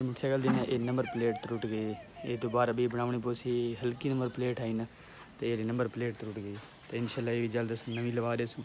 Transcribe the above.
Motorcycle दी ये number plate त्रुट गई। ये दोबारा भी बनानी पोसी हल्की नंबर प्लेट आई ना तो ये नंबर प्लेट त्रुट गई। तो इंशाल्लाह ये जल्द नवी लवा देसूँ।